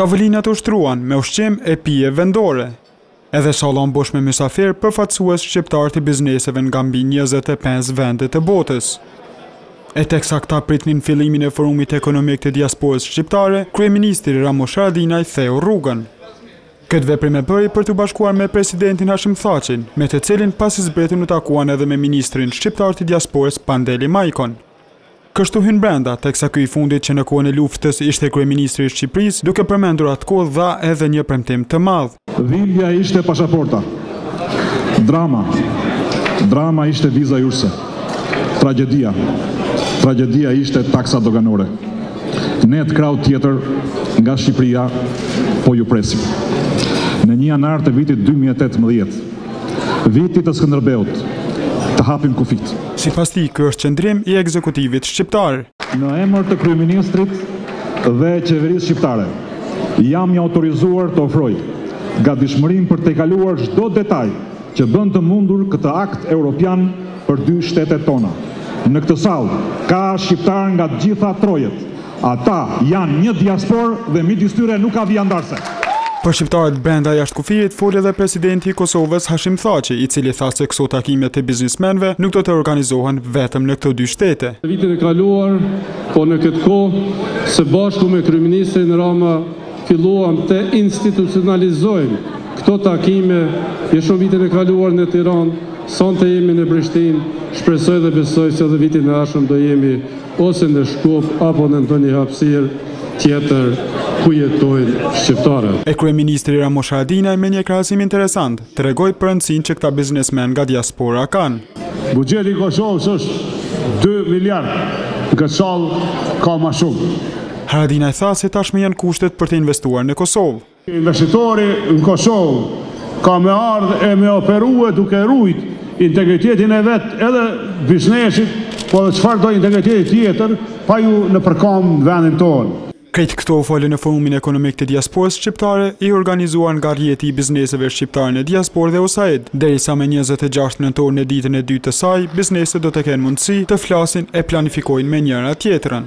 Tavolinat u shtruan me ushqim e pije vendore. Edhe salla u mbush me mysafirë përfaqësues shqiptarë të bizneseve nga mbi njëzet e pesë vende të botës. E teksa këta pritnin fillimin e Forumit Ekonomik të Diasporës Shqiptare, kryeministri Ramush Haradinaj theu rrugën. Këtë veprim e bëri për t'u bashkuar me presidentin Hashim Thaçin, me të cilin pasi zbritën u takuan edhe me ministrin shqiptar të diasporës Pandeli Majkon. Kështu hynë brenda, teksa ky i fundit që në kohën e luftës ishte kryeministri i Shqipërisë, duke përmendur atë kohë dha edhe një premtim të madh. Dhimbja ishte pashaporta. Drama. Drama ishte viza hyrëse. Tragjedia. Tragjedia ishte taksa doganore. Ne të krahut tjetër nga Shqipëria po ju presim. Në një janar të vitit dy mijë e tetëmbëdhjetë. Vitit të Skënderbeut, të hapim kufijtë. Sipas tij, ky është qëndrim i ekzekutivit shqiptar. Në emër të kryeministrit dhe qeverisë shqiptare, jam i autorizuar të ofroj gatishmërinë për të tejkaluar çdo detaj që bën të mundur këtë akt europian për dy shtetet tona. Në këtë sallë ka shqiptarë nga të gjitha trojet. Ata janë një diasporë dhe midis tyre nuk ka vija ndarëse. Për shqiptarët brenda e jashtë kufirit foli edhe presidenti i Kosovës, Hashim Thaçi, i cili tha se këso takime të biznismenëve nuk do të organizohen vetëm në këto dy shtete. Vitin e kaluar, po në këtë kohë, së bashku me kryeministrin Rama, Filluam të institucionalizojmë këto takime ishim vitin e kaluar në Tiranë, sonte jemi në Prishtinë, shpresoj dhe besoj se edhe vitin e ardhshëm do jemi ose në Shkup apo në ndonjë hapësirë tjetër ku jetojnë shqiptarët. E kryeministri Ramush Haradinaj me një krahasim interesant. Tregoi rëndësinë që këta biznesmenë nga diaspora kanë. Buxheti i Kosovës është dy miliardë, në këtë sallë ka ma shumë. Haradinaj tha se tashmë janë kushtet për të investuar në Kosovë. Investitori në Kosovë ka me ardh e me operue duke rujtë integritetin e vet edhe biznesit, po dhe çfarëdo integriteti tjetër, pa ju nëpërkamb vendin tonë. Krejt këto u folën në Forumin Ekonomik të Diasporës Shqiptare, i organizuar nga Rrjeti i Bizneseve Shqiptare në Diasporë dhe USAID, derisa me njëzet e gjashtë nëntor në ditën e dytë të saj, bizneset do të kenë mundësi të flasin e planifikojnë me njëra-tjetrën.